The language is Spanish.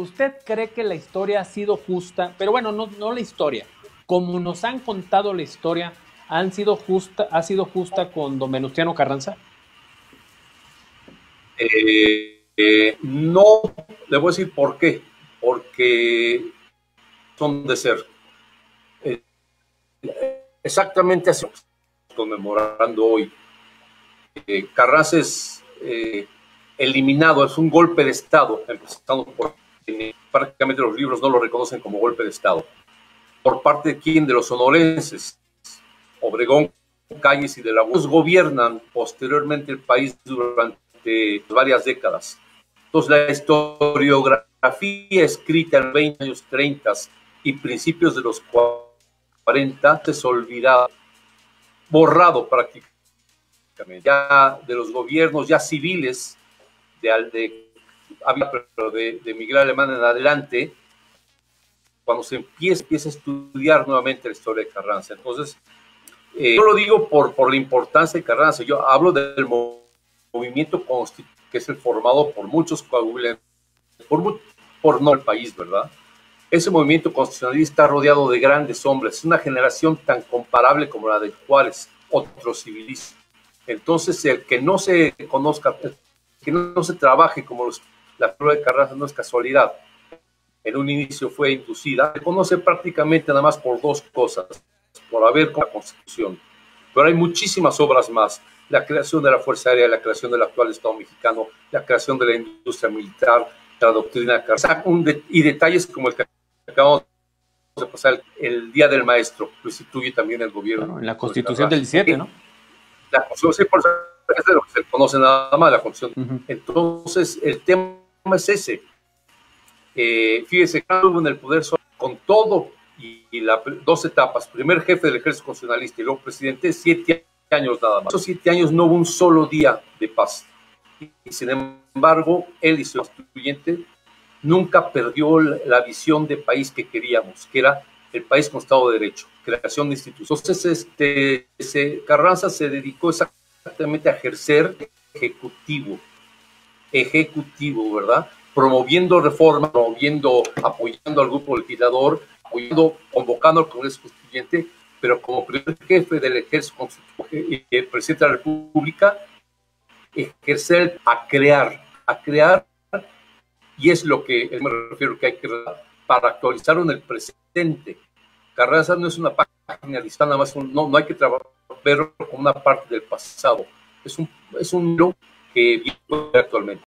¿usted cree que la historia ha sido justa? Pero bueno, no, no la historia. Como nos han contado la historia, ¿han sido justa, ¿ha sido justa con don Venustiano Carranza? Eh, eh, no, le voy a decir por qué. Porque son de ser. Eh, exactamente así conmemorando hoy. Carranza es eliminado, es un golpe de Estado, empezando por prácticamente los libros no lo reconocen como golpe de Estado. ¿Por parte de quién? De los sonorenses. Obregón, Calles y de la gobiernan posteriormente el país durante varias décadas. Entonces, la historiografía escrita en los 20 años 30 y principios de los 40 es olvidada, borrado prácticamente ya de los gobiernos ya civiles de, de, de Miguel Alemán en adelante, cuando se empieza, empieza a estudiar nuevamente la historia de Carranza. Entonces, eh, lo digo por, por la importancia de Carranza, yo hablo del movimiento que es el formado por muchos coagulantes, por, por no el país, ¿verdad? Ese movimiento constitucionalista rodeado de grandes hombres, es una generación tan comparable como la de Juárez, otros civilistas. Entonces, el que no se conozca, que no, se trabaje como la prueba de Carranza no es casualidad. En un inicio fue inducida, se conoce prácticamente nada más por dos cosas, por haber con la Constitución. Pero hay muchísimas obras más. La creación de la Fuerza Aérea, la creación del actual Estado mexicano, la creación de la industria militar, la doctrina de Carranza, y detalles como el que acabamos de pasar, el, Día del Maestro, lo instituye también el gobierno. en la Constitución del 17, ¿no? La Constitución, por es de lo que se conoce nada más, la Constitución. Entonces, el tema es ese. Eh, fíjese, hubo en el poder con todo y, las dos etapas, primer jefe del ejército constitucionalista y luego presidente, siete años nada más. Esos siete años no hubo un solo día de paz. Y, sin embargo, él y su constituyente nunca perdió la, visión de país que queríamos, que era el país con Estado de Derecho, creación de instituciones. Entonces, este, ese, Carranza se dedicó exactamente a ejercer ejecutivo, ejecutivo, ¿verdad? Promoviendo reformas, promoviendo, apoyando al grupo legislador, apoyando, convocando al Congreso Constituyente, pero como primer jefe del ejército y el presidente de la República, ejercer a crear, a crear, y es lo que me refiero que hay que para actualizar en el presente. Carranza no es una página lista, nada más, no, no hay que trabajar verlo como una parte del pasado. Es un, es un que vive actualmente.